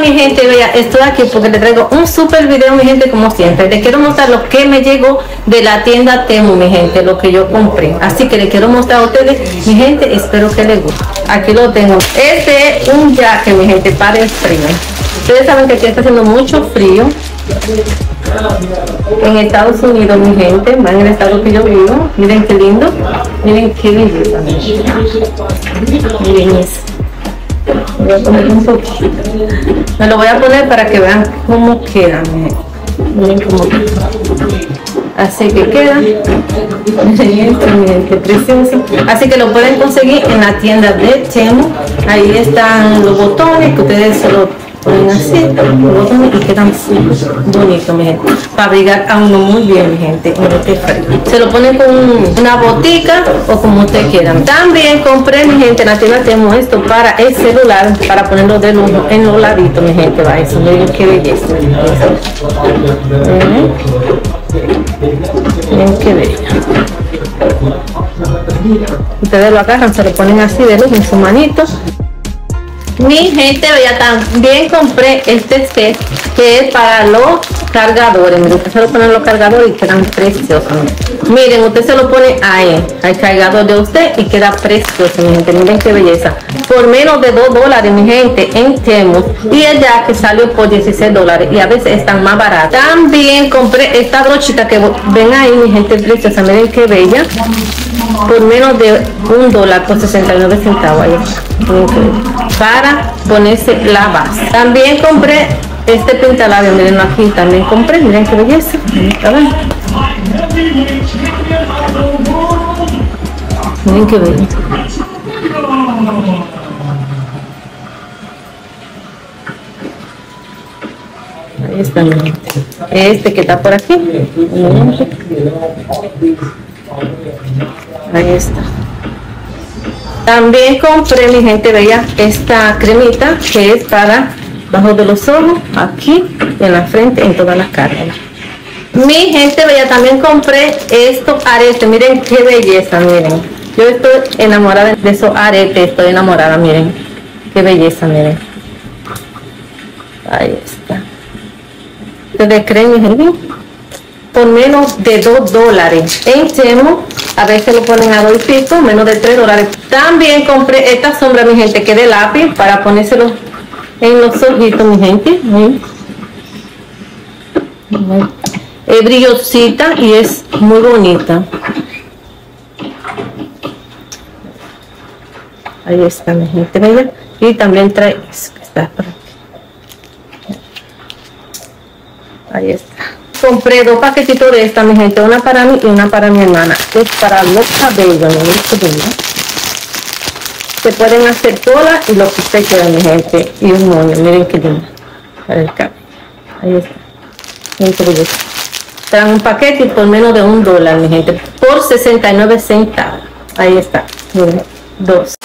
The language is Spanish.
mi gente, vea, estoy aquí porque le traigo un super video, mi gente, como siempre. Les quiero mostrar lo que me llegó de la tienda Temu, mi gente, lo que yo compré. Así que les quiero mostrar a ustedes, mi gente, espero que les guste. Aquí lo tengo. Este es un jacket, mi gente, para el frío. Ustedes saben que aquí está haciendo mucho frío. En Estados Unidos, mi gente, en el estado que yo vivo. Miren qué lindo. Miren qué belleza. Miren. Voy a poner un poquito. Me lo voy a poner para que vean cómo queda. Miren, cómo queda. Así que queda. Miren qué precioso. Así que lo pueden conseguir en la tienda de Temu. Ahí están los botones que ustedes se así, los botones y quedan bonitos, mi gente. Para abrigar a uno muy bien, mi gente, en este. Se lo ponen con una botica o como ustedes quieran. También compré, mi gente, en la tienda tenemos esto para el celular, para ponerlo de lujo en los laditos, mi gente. Va, eso, miren qué belleza. Miren. Qué bella. Ustedes lo agarran, se lo ponen así de lujo en su manito. Mi gente, ya también compré este set que es para los cargadores. Miren, se lo pone en los cargadores y quedan preciosos. Miren, usted se lo pone ahí, al cargador de usted y queda precioso, mi gente. Miren qué belleza. Por menos de 2 dólares, mi gente, en Temu. Y el que salió por 16 dólares y a veces están más baratos. También compré esta brochita que ven ahí, mi gente preciosa. Miren qué bella. Por menos de un dólar por 69 centavos. Para ponerse la base. También compré este pintalabio, miren aquí también compré, miren qué belleza. Miren qué bello. Ahí está. Este que está por aquí. Ahí está. También compré, mi gente, veía esta cremita que es para bajo de los ojos, aquí, en la frente, en todas las caras. Mi gente veía también compré estos aretes, miren qué belleza, miren. Yo estoy enamorada de esos aretes, estoy enamorada, miren. Qué belleza, miren. Ahí está. ¿Ustedes creen, mi gente? Por menos de 2 dólares. En Chemo, a veces lo ponen a 2 y pico, menos de 3 dólares. También compré esta sombra, mi gente, que de lápiz, para ponérselo en los ojitos, mi gente. Es brillosita y es muy bonita. Ahí está, mi gente, ¿veis? Y también trae está Ahí está. Compré dos paquetitos de esta, mi gente. Una para mí y una para mi hermana. Es para los cabellos, se pueden hacer todas y lo que usted quiera mi gente. Y un moño miren qué lindo. Para el cabello ahí está. Miren qué traen un paquete por menos de un dólar mi gente por 69 centavos. Ahí está. Miren dos